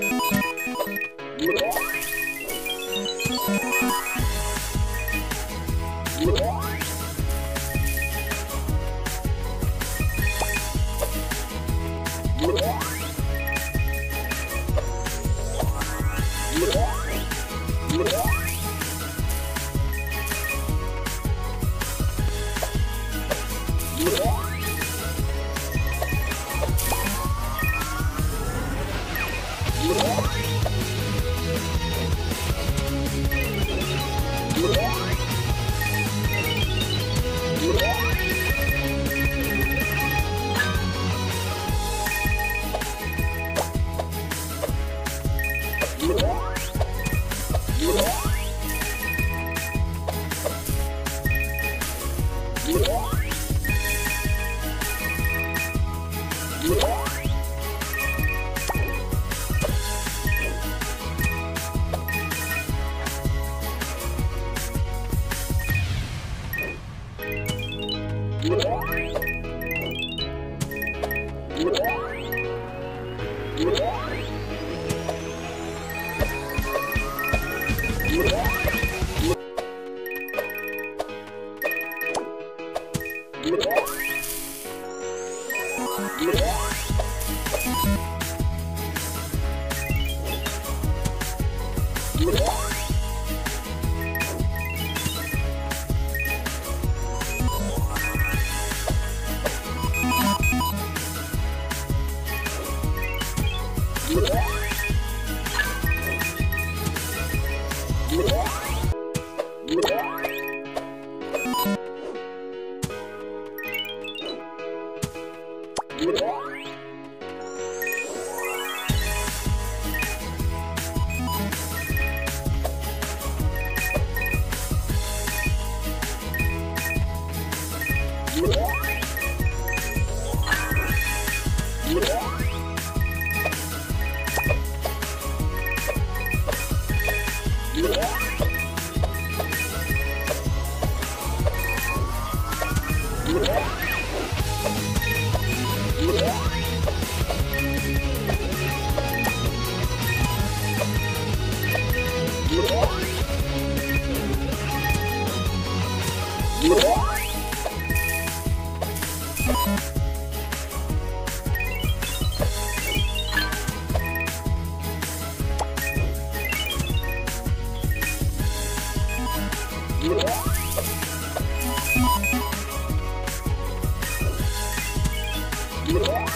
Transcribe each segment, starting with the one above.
Thank you. you Yeah. Yeah. Yeah.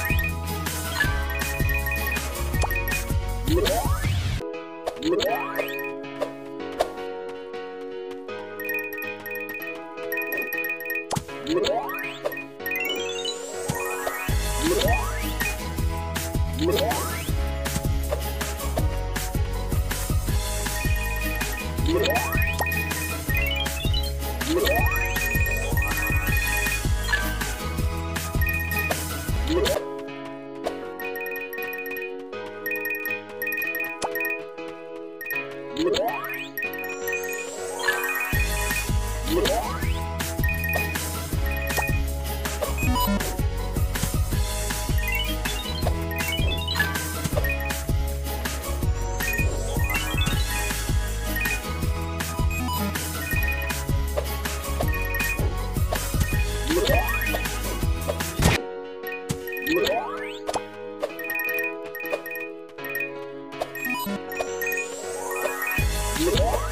Yeah.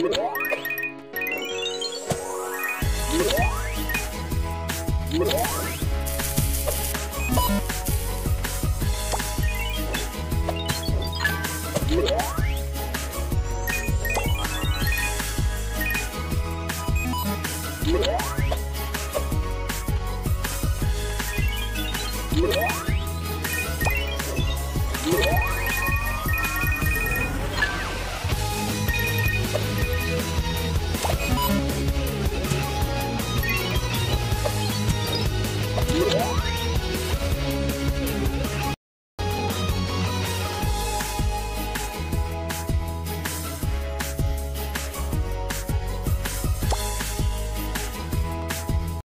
Yeah.